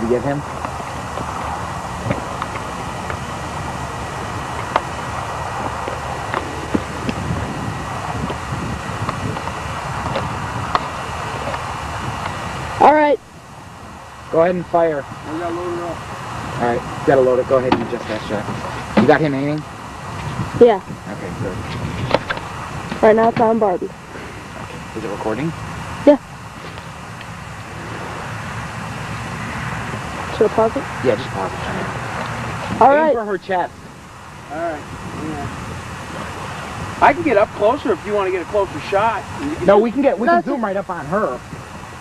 to get him? All right. Go ahead and fire. I got loaded up. All right, gotta load it. Go ahead and adjust that shot. You got him aiming? Yeah. Okay, good. Right now it's on Barbie. Is it recording? Should I pause it? Yeah, just pause it. All Aim right. for her chest. All right. Yeah. I can get up closer if you want to get a closer shot. No, we can get we can That's- zoom right up on her.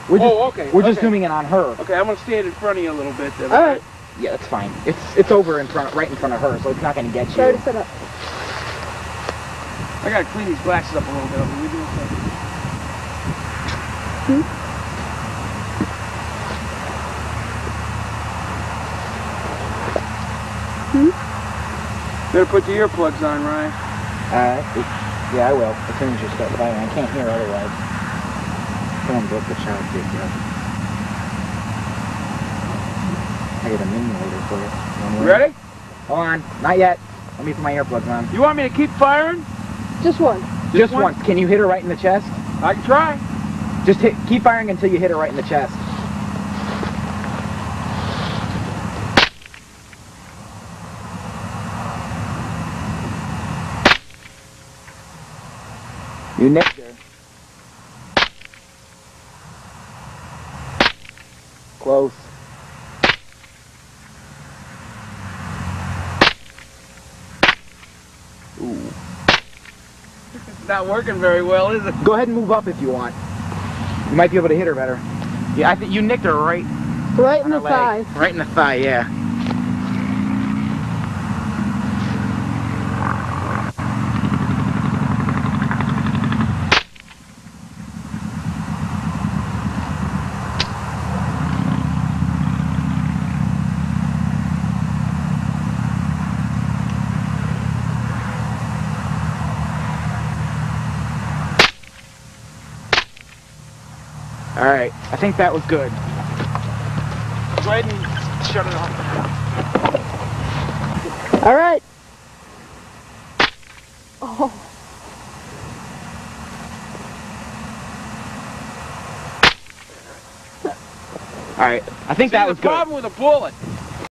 We're oh, just, Oh, okay, We're just zooming in on her. Okay, I'm gonna stand in front of you a little bit. Then. All right. Yeah, that's fine. It's it's over in front, right in front of her, so it's not gonna get Try you. to set up. I gotta clean these glasses up a little bit. Are we doing something? Hmm? Better put the earplugs on, Ryan. Uh, it- yeah, I will. As soon as you start firing, I can't hear otherwise. Come on, broke the shot. Good, yeah. I got a mini later for you. You You ready? Hold on, not yet. Let me put my earplugs on. You want me to keep firing? Just one. Just one? once. Can you hit her right in the chest? I can try. Just hit. Keep firing until you hit her right in the chest. You nicked her. Close. Ooh. It's not working very well, is it? Go ahead and move up if you want. You might be able to hit her better. Yeah, I think you nicked her right Right in on her the thigh. Right in the thigh, yeah. All right, I think that was good. Go ahead and shut it off. All right. Oh. All right, I think See, that the was good. problem with a bullet